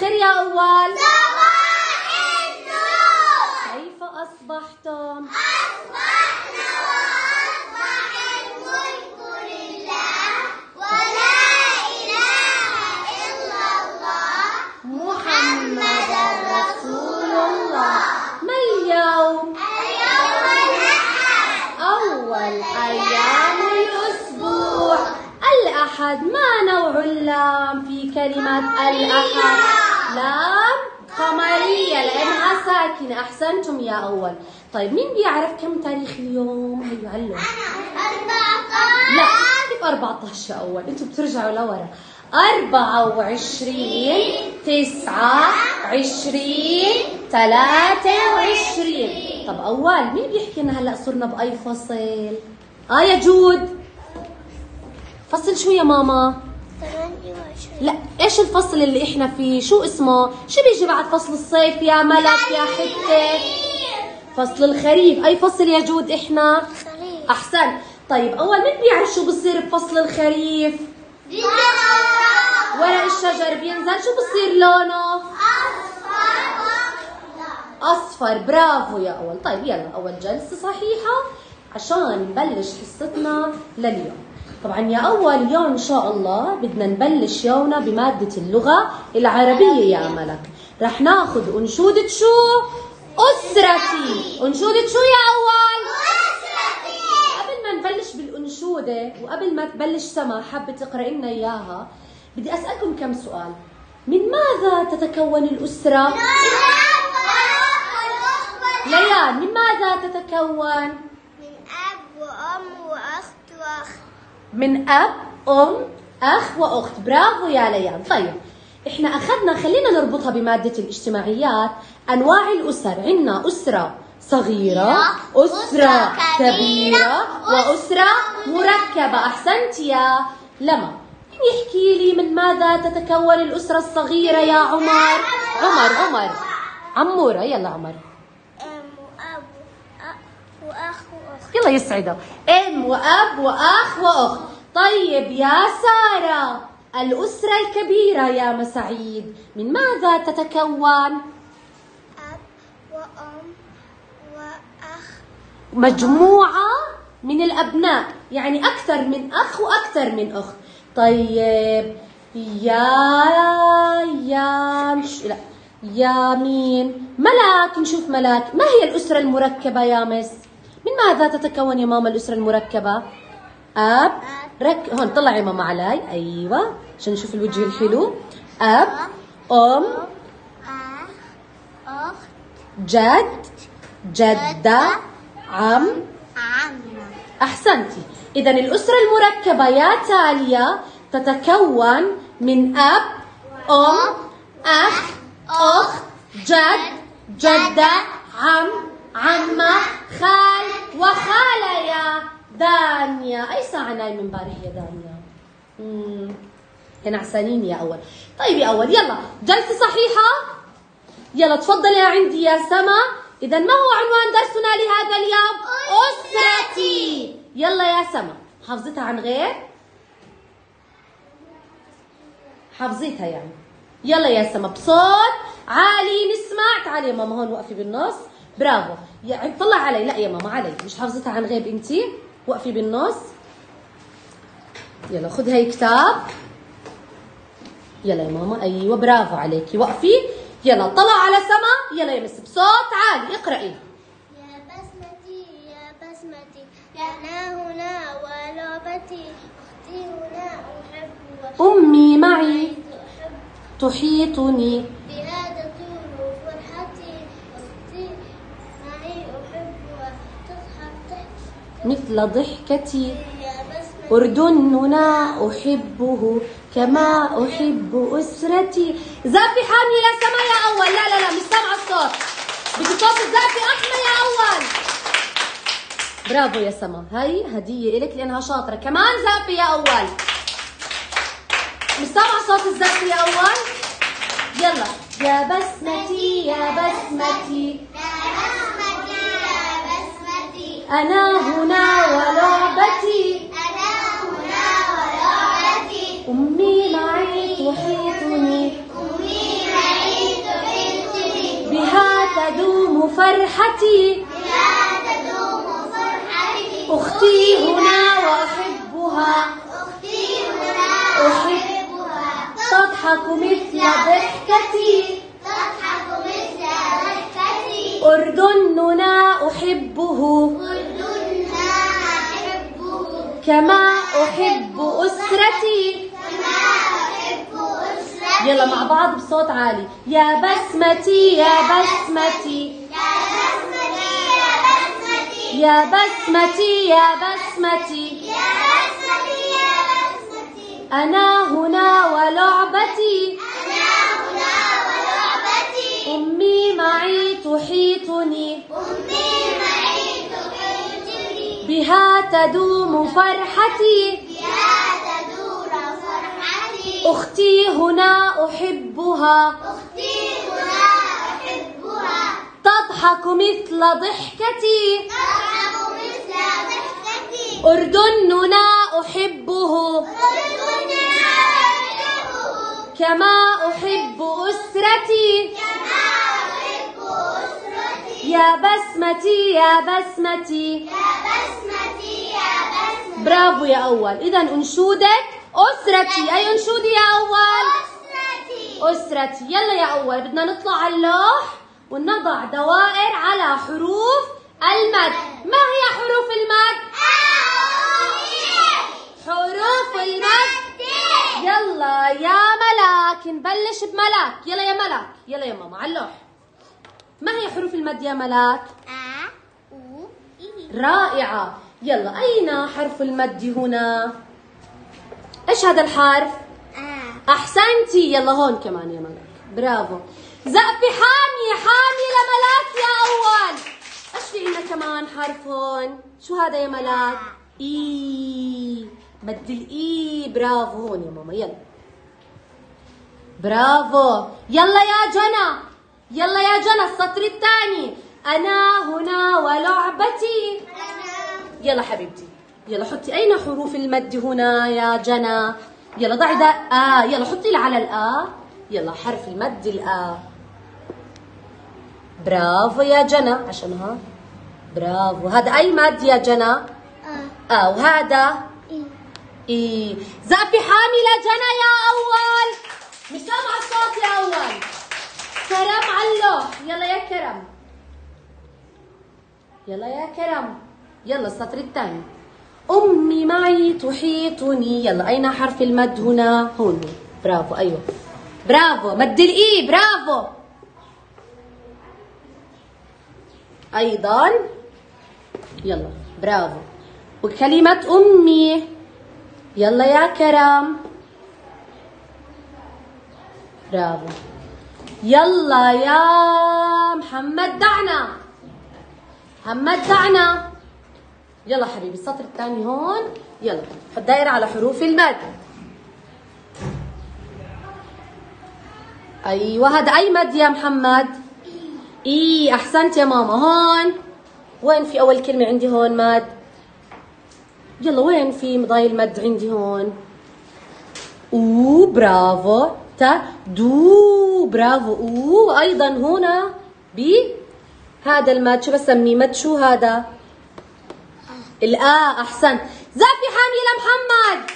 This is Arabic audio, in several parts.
خير يا أول صباح النور كيف أصبحتم؟ أصبحنا وأصبح الملك لله ولا إله إلا الله محمد رسول الله ما اليوم؟ اليوم الأحد أول أيام الأسبوع الأحد ما نوع اللام في كلمة الأحد؟ لام قمرية لأنها ساكنة. أحسنتم يا أول. طيب مين بيعرف كم تاريخ اليوم؟ هيو علم. أربعة لا كيف 14 يا أول؟ أنتوا بترجعوا لورا. 24 29 23 طب أول مين بيحكي لنا هلأ صرنا بأي فصل؟ آه يا جود. فصل شو يا ماما؟ لا إيش الفصل اللي إحنا فيه؟ شو اسمه؟ شو بيجي بعد فصل الصيف يا ملك يا حتة؟ فصل الخريف، أي فصل يا جود إحنا؟ خريف أحسن طيب أول مين بيعرف شو بصير بفصل الخريف؟ ورق الشجر بينزل شو بصير لونه؟ أصفر برافو يا أول طيب يلا أول جلسة صحيحة عشان نبلش حصتنا لليوم طبعا يا أول يوم إن شاء الله بدنا نبلش يومنا بمادة اللغة العربية يا ملك رح ناخذ أنشودة شو؟ أسرتي أنشودة شو يا أول؟ قبل ما نبلش بالأنشودة وقبل ما تبلش سما حابة تقرأ لنا إياها بدي أسألكم كم سؤال من ماذا تتكون الأسرة؟ ليان من ماذا تتكون؟ من وأخت وأخ من أب أم أخ وأخت. برافو يا ليان. طيب إحنا أخذنا خلينا نربطها بمادة الاجتماعيات. أنواع الأسر. عندنا أسرة صغيرة أسرة كبيرة وأسرة مركبة. أحسنت يا لما. مين يحكي لي من ماذا تتكون الأسرة الصغيرة يا عمر؟ عمر عمر. عمورة يلا عمر. يلا يسعده إم وأب وأخ واخت طيب يا سارة الأسرة الكبيرة يا مسعيد من ماذا تتكون؟ أب وأم وأخ. مجموعة من الأبناء يعني أكثر من أخ وأكثر من اخت طيب يا يا مش لا. يا مين ملاك نشوف ملاك. ما هي الأسرة المركبة يا مس؟ من ماذا تتكون يا ماما الأسرة المركبة؟ أب رك هون طلعي ماما علي. أيوه عشان نشوف الوجه الحلو. أخ أخت جد عم عم. أحسنتي. إذا الأسرة المركبة يا تاليا تتكون من أب أم أخ أخت جد جدة عم. عمة خال وخالة يا دانيا. أي ساعة نايمة امبارح يا دانيا؟ مم. كان عسانين يا أول. طيب يا أول يلا. جلسة صحيحة؟ يلا تفضلي عندي يا سما. إذا ما هو عنوان درسنا لهذا اليوم؟ أسرتي يلا يا سما. حافظتها عن غير؟ حافظتها يعني. يلا يا سما. بصوت عالي. نسمع. تعالي يا ماما هون وقفي بالنص. برافو. يعني طلع علي. لا يا ماما علي. مش حافظتها عن غيب انتي؟ وقفي بالنص. يلا خذ هاي كتاب. يلا يا ماما. أيوه برافو عليكي. وقفي يلا طلع على سما. يلا يا مس بصوت عالي. اقرأي. يا بسمتي يا بسمتي. أنا هنا ولعبتي أختي هنا أحب أمي معي. تحيطني بهذا طول فرحتي أختي معي أحب وتضحك تحت مثل ضحكتي. بسمتي أردننا أحبه كما أحب أسرتي. زافي حامي لا سما يا أول. لا لا لا مش سامعة الصوت. بدي صوت الزافي أحمى يا أول. برافو يا سما هاي هدية إلك لأنها شاطرة. كمان زافي يا أول. مش سامعة صوت الزافي يا أول؟ يلا. يا بسمتي يا بسمتي. أنا هنا ولعبتي أنا هنا ولعبتي أمي معي تحيطني. أمي معي تحيطني. بها تدوم فرحتي. بها تدوم فرحتي. أختي هنا وأحبها. أختي هنا أحبها تضحك مثل ضحكتي. تضحك أردننا أحبه. كلنا أحبه. كما أحب أسرتي. كما أحب أسرتي. يلا مع بعض بصوت عالي. يا بسمتي يا بسمتي. يا بسمتي يا بسمتي. يا بسمتي يا بسمتي. أنا هنا ولعبتي. أنا هنا ولعبتي. أمي معي. تحيطني أمي معي تحيطني بها تدوم فرحتي. فرحتي أختي هنا أحبها. أختي هنا أحبها تضحك مثل ضحكتي. تضحك مثل ضحكتي أردننا أحبه. كلنا أحبه كما أحب أسرتي. كما يا بسمتي يا بسمتي. يا بسمتي يا بسمتي برافو يا أول. إذا أنشودك. أسرتي. أي أنشودي يا أول؟ أسرتي أسرتي. يلا يا أول. بدنا نطلع على اللوح ونضع دوائر على حروف المد. ما هي حروف المد؟ حروف المد. يلا يا ملاك. نبلش بملاك. يلا يا ملاك. يلا يا ماما. على اللوح. ما هي حروف المد يا ملاك؟ أ إي رائعة. يلا أين حرف المد هنا؟ إيش هذا الحرف؟ أ. أحسنتي يلا هون كمان يا ملاك. برافو. زقفي حامية حامية لملاك يا أول. إيش في عنا كمان حرف هون؟ شو هذا يا ملاك؟ إي. مد الإي برافو. هون يا ماما. يلا. برافو. يلا يا جنى. يلا يا جنى السطر الثاني. أنا هنا ولعبتي. يلا حبيبتي يلا حطي أين حروف المد هنا يا جنى؟ يلا ضعي ده آه يلا حطي على الآ. يلا حرف المد الآ. برافو يا جنى. عشانها برافو. هذا أي مد يا جنى؟ أ. آه وهذا؟ إي. إيه زقفي حامي لجنى يا أول. مش سامعة الصوت يا أول. كرم اللوح يلا يا كرم. يلا يا كرم. يلا السطر الثاني أمي معي تحيطني. يلا أين حرف المد هنا؟ هون. برافو أيوه. برافو. مد الإي برافو. أيضا. يلا برافو. وكلمة أمي. يلا يا كرم. برافو. يلا يا محمد دعنا. محمد دعنا. يلا حبيبي السطر الثاني هون. يلا حط دايرة على حروف المد. أيوة هذا أي مد يا محمد؟ إي أحسنت يا ماما. هون. وين في أول كلمة عندي هون مد؟ يلا وين في ضايل المد عندي هون؟ أو برافو. تا دو. برافو. أو أيضا هنا ب. هذا المد شو بسميه مد شو هذا؟ الآ أحسنت زقفة حامية لمحمد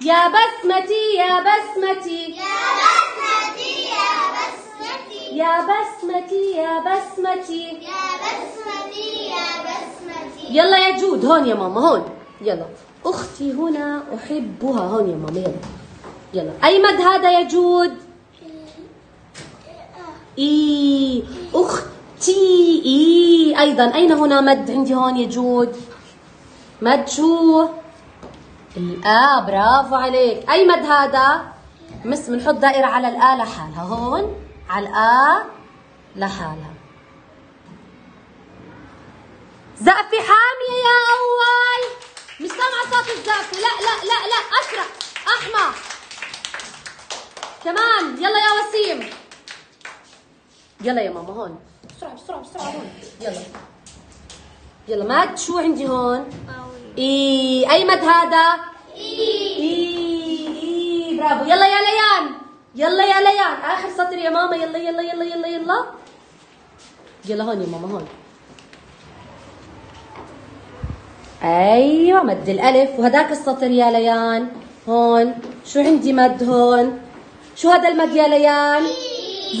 يا بسمتي يا بسمتي. يا بسمتي يا بسمتي. يا بسمتي يا بسمتي. يا بسمتي يا بسمتي. يلا يا جود. هون يا ماما هون. يلا. أختي هنا أحبها. هون يا ماما يلا. يلا. أي مد هذا يا جود؟ إي. أختي إي. أيضا. أين هنا مد عندي هون يا جود؟ مد شو؟ الآ برافو عليك. أي مد هذا؟ مس بنحط دائرة على الآ لحالها. هون على الآ لحالها. زقفي حامية يا أول. مش سامعة صوت الزقفة لا لا لا لا أسرع. أحمر كمان يلا يا وسيم. يلا يا ماما هون. بسرعة بسرعة بسرعة هون. يلا. يلا مد شو عندي هون؟ إي أي مد هذا؟ إي. إي برافو. يلا يا ليان. يلا يا ليان ليان. آخر سطر يا ماما. يلا يلا يلا يلا يلا. يلا هون يا ماما هون. أيوه مد الألف. وهداك السطر يا ليان. هون. شو عندي مد هون؟ شو هذا المد يا ليان؟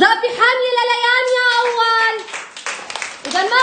زابي حامية لليان يا أول. إذا ما